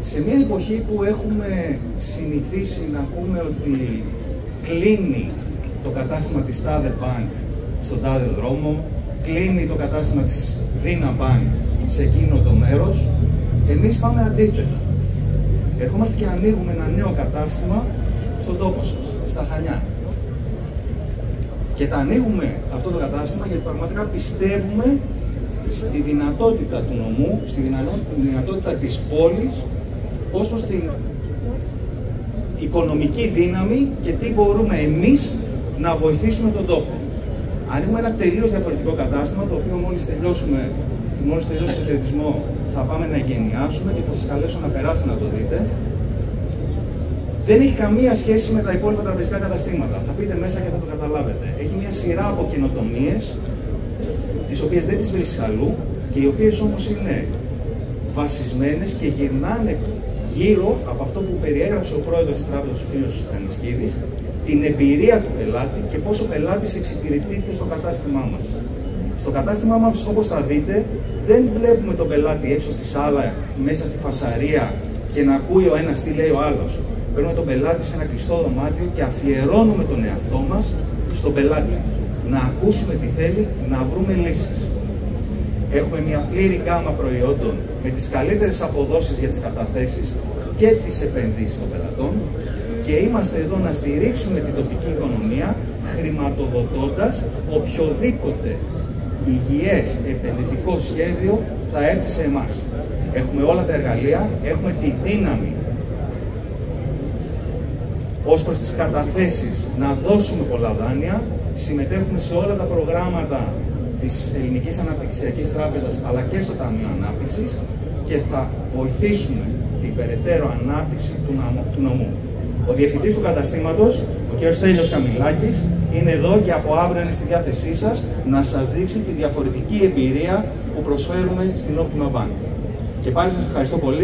Σε μια εποχή που έχουμε συνηθίσει να ακούμε ότι κλείνει το κατάστημα της Τάδε Bank στον Τάδε δρόμο, κλείνει το κατάστημα της Δίνα Bank σε εκείνο το μέρος, εμείς πάμε αντίθετα. Ερχόμαστε και ανοίγουμε ένα νέο κατάστημα στον τόπο σας, στα Χανιά. Και τα ανοίγουμε αυτό το κατάστημα γιατί πραγματικά πιστεύουμε στη δυνατότητα του νομού, στη δυνατότητα της πόλης, ως προς την οικονομική δύναμη και τι μπορούμε εμείς να βοηθήσουμε τον τόπο. Ανοίγουμε ένα τελείως διαφορετικό κατάστημα, το οποίο μόλις τελειώσουμε, μόλις τελειώσει το χαιρετισμό, θα πάμε να εγκαινιάσουμε και θα σας καλέσω να περάσετε να το δείτε. Δεν έχει καμία σχέση με τα υπόλοιπα τραπεζικά καταστήματα. Θα πείτε μέσα και θα το καταλάβετε. Έχει μια σειρά από καινοτομίες τις οποίες δεν τις βρίσκεις αλλού και οι οποίες όμως είναι βασισμένες και γυρνάνε γύρω από αυτό που περιέγραψε ο πρόεδρος της τράπεζας, ο κ. Τανισκίδης, την εμπειρία του πελάτη και πόσο ο πελάτης εξυπηρετείται στο κατάστημά μας. Στο κατάστημά μας, όπως θα δείτε, δεν βλέπουμε τον πελάτη έξω στη σάλα, μέσα στη φασαρία και να ακούει ο ένας τι λέει ο άλλος. Παίρνουμε τον πελάτη σε ένα κλειστό δωμάτιο και αφιερώνουμε τον εαυτό μας στον πελάτη να ακούσουμε τι θέλει, να βρούμε λύσεις. Έχουμε μια πλήρη γάμα προϊόντων με τις καλύτερες αποδόσεις για τις καταθέσεις και τις επενδύσεις των πελατών και είμαστε εδώ να στηρίξουμε την τοπική οικονομία χρηματοδοτώντας οποιοδήποτε υγιές επενδυτικό σχέδιο θα έρθει σε εμάς. Έχουμε όλα τα εργαλεία, έχουμε τη δύναμη ως προς τις καταθέσεις να δώσουμε πολλά δάνεια συμμετέχουμε σε όλα τα προγράμματα της Ελληνικής Αναπτυξιακής Τράπεζας αλλά και στο Ταμείο Ανάπτυξης και θα βοηθήσουμε την περαιτέρω ανάπτυξη του νομού. Ο Διευθυντής του Καταστήματος, ο κ. Στέλιος Καμιλάκης, είναι εδώ και από αύριο είναι στη διάθεσή σας να σας δείξει τη διαφορετική εμπειρία που προσφέρουμε στην Optima Bank. Και πάλι σας ευχαριστώ πολύ.